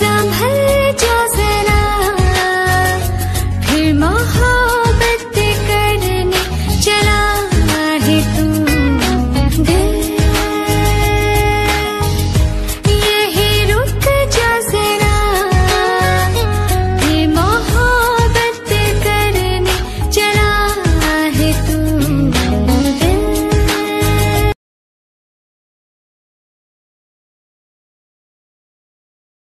संभल जो जरा फिर महा